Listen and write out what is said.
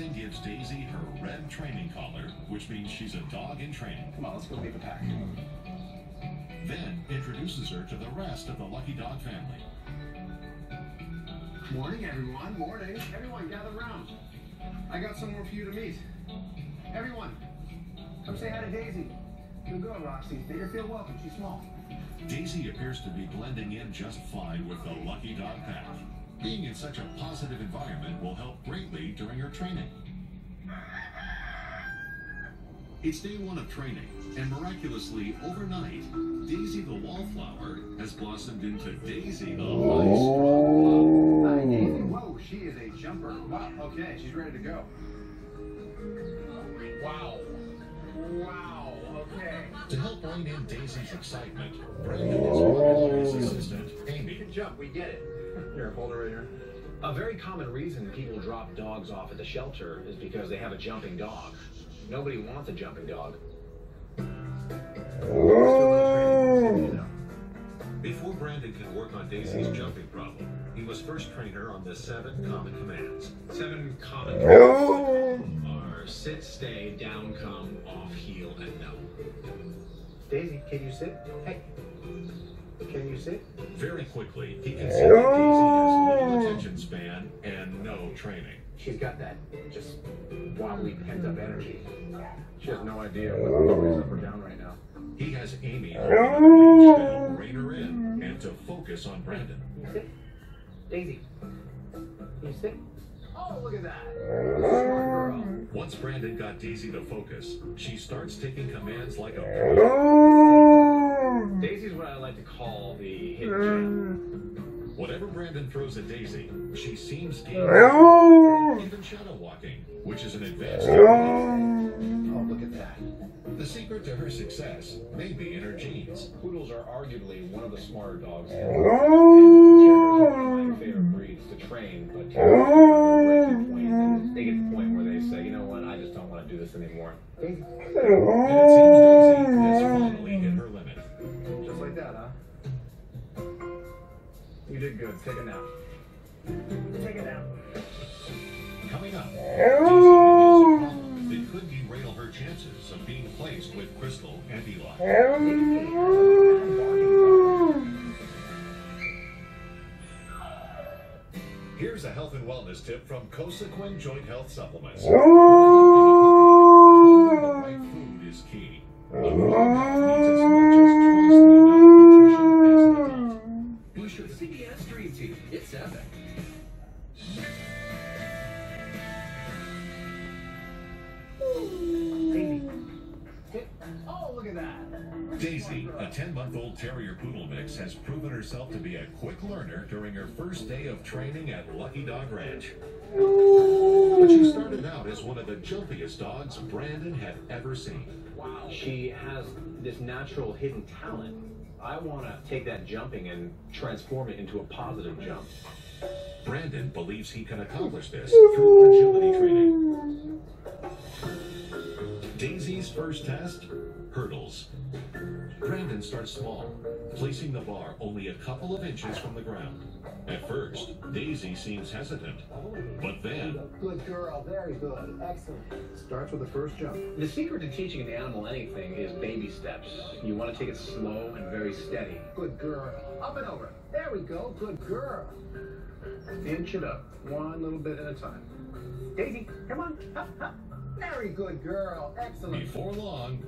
Brandon gives Daisy her red training collar, which means she's a dog in training. Come on, let's go leave a pack. Then introduces her to the rest of the Lucky Dog family. Morning, everyone. Morning. Everyone, gather round. I got someone for you to meet. Everyone, come say hi to Daisy. Good girl, Roxy. Make her feel welcome. She's small. Daisy appears to be blending in just fine with the Lucky Dog pack. Being in such a positive environment will help greatly during your training. It's day one of training, and miraculously, overnight, Daisy the Wallflower has blossomed into Daisy the Strung Hi, Daisy. Whoa, she is a jumper. Wow. Okay, she's ready to go. Wow. Wow. Okay. To help rein in Daisy's excitement, Brandon is calling his assistant, You Amy. can jump. We get it. Here, hold her right here. A very common reason people drop dogs off at the shelter is because they have a jumping dog. Nobody wants a jumping dog. Before Brandon can work on Daisy's jumping problem, he must first train her on the seven common commands. Seven common commands are sit, stay, down, come, off, heel, and no. Daisy, can you sit? Hey. Can you see? Very quickly, he can see oh. that Daisy has little attention span and no training. She's got that just wildly pent up energy. She has no idea what is oh. up or down right now. He has Amy oh. holding the leash to rein her in and to focus on Brandon. You sit? Daisy. You see? Oh, look at that. Smart girl. Once Brandon got Daisy to focus, she starts taking commands like a pro. Daisy's what I like to call the hidden mm. gem. Whatever Brandon throws at Daisy, she seems game. Mm. Even shadow walking, which is an advanced. Mm. Oh, look at that. The secret to her success may be in her genes. Poodles are arguably one of the smarter dogs. in the world. And terriers are one of my favorite breeds to train, but terriers are breaking point, and they get to the point where they say, you know what, I just don't want to do this anymore. Daisy. And it seems Daisy has finally that, huh? You did good. Take a nap. Take a nap. Coming up, Daisy reveals a problem that could derail her chances of being placed with Crystal and Eli. Here's a health and wellness tip from Cosequin Joint Health Supplements. It's epic. Daisy. Sit. Oh, look at that. Daisy, a 10-month-old terrier poodle mix, has proven herself to be a quick learner during her first day of training at Lucky Dog Ranch. But she started out as one of the jumpiest dogs Brandon had ever seen. Wow. She has this natural hidden talent. I want to take that jumping and transform it into a positive jump. Brandon believes he can accomplish this through agility training. Daisy's first test, hurdles. Brandon starts small, placing the bar only a couple of inches from the ground. At first, Daisy seems hesitant, but then Good girl. Very good. Excellent. Starts with the first jump. The secret to teaching an animal anything is baby steps. You want to take it slow and very steady. Good girl. Up and over. There we go. Good girl. Inch it up. One little bit at a time. Daisy, come on. Up, up. Very good girl. Excellent. before long,